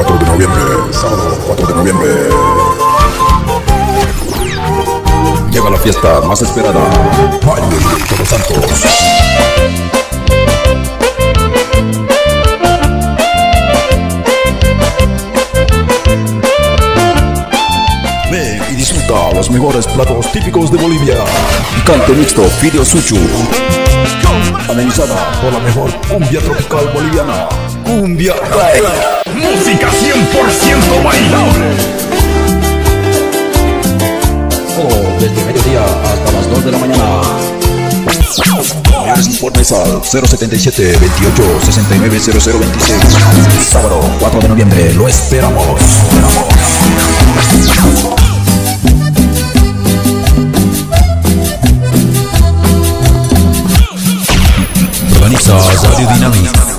Sábado 4 de noviembre. Sábado 4 de noviembre. Llega la fiesta más esperada. Baile de los Santos. Ven y disfruta los mejores platos típicos de Bolivia. Cante mixto Fideo Suchu. Amenizada por la mejor cumbia tropical boliviana. Cumbia Ray. Música 100% bailable. Oh, desde mediodía hasta las 2 de la mañana. Mayores informes al 077 28 69 0026. Sábado 4 de noviembre, lo esperamos. Organiza Radio Dinamita.